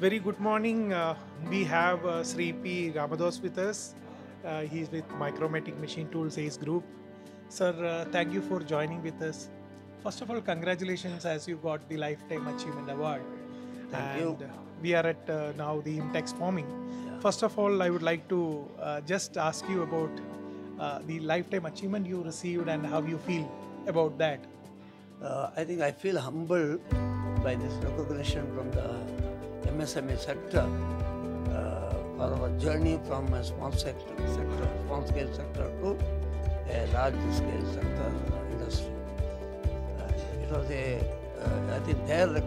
Very good morning. Uh, we have uh, Sri P. Ramadas with us. Uh, he's with Micromatic Machine Tools Ace Group. Sir, uh, thank you for joining with us. First of all, congratulations as you got the Lifetime Achievement Award. Thank and you. uh, we are at uh, now the Imtex forming. Yeah. First of all, I would like to uh, just ask you about uh, the Lifetime Achievement you received and how you feel about that. Uh, I think I feel humbled by this recognition from the MSME sector uh, for our journey from a small sector, sector, small scale sector to a large scale sector industry. Uh, it was a, uh, I think their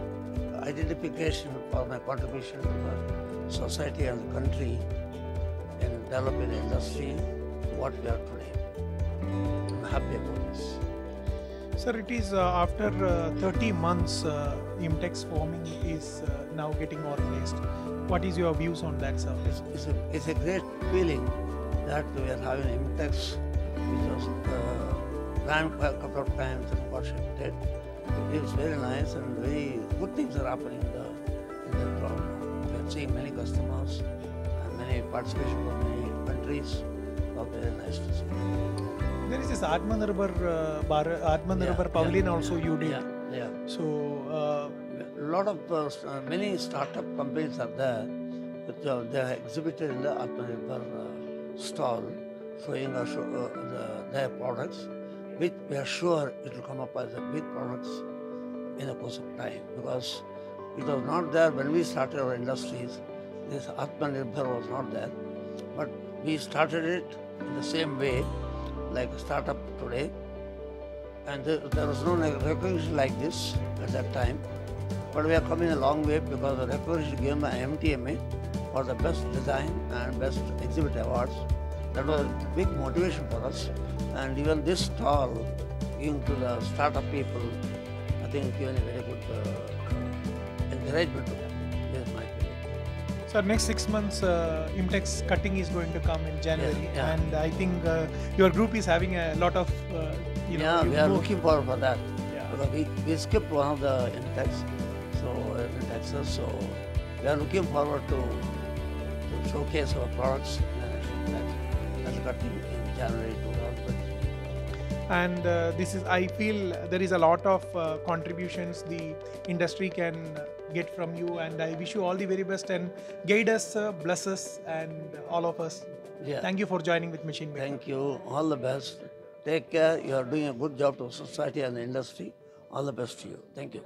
identification for my contribution to the society and the country in developing the industry what we are today. I'm happy about this. Sir, it is uh, after uh, 30 months, uh, Imtex forming is uh, now getting organized. What is your views on that, sir? It's, it's, a, it's a great feeling that we are having Imtex, which was uh, planned a couple of times and got shifted. It is very nice and very good things are happening in the, in the ground. We are seeing many customers and many participation from many countries. Very nice to see. There is this Atmanirbhar, uh, Bar- Atmanirbhar Yeah, Pavilion yeah, also you did. Yeah, yeah. So, uh, A lot of uh, uh, many startup companies are there. Uh, they are exhibited in the Atmanirbhar stall, showing us uh, the, their products, which we are sure it will come up as a big products in the course of time. Because it was not there when we started our industries. This Atmanirbhar was not there, but we started it in the same way, like a startup today. And there, was no recognition like this at that time. But we are coming a long way because the recognition given by IMTMA for the best design and best exhibit awards. That was a big motivation for us. And even this stall, giving to the startup people, I think given a very good uh, encouragement sir, next six months, uh, Imtex cutting is going to come in January, yeah. and I think uh, your group is having a lot of, uh, you know, yeah, we are looking forward for that. Yeah. Because we, we skipped one of the Imtex, so uh, in Texas, so we are looking forward to, to showcase our products as cutting in January 2020. and uh, this is i feel there is a lot of uh, contributions the industry can get from you and i wish you all the very best and guide us uh, bless us and all of us Yeah. thank you for joining with machine Maker. Thank you. All the best. Take care. You are doing a good job to society and the industry. All the best to you. Thank you.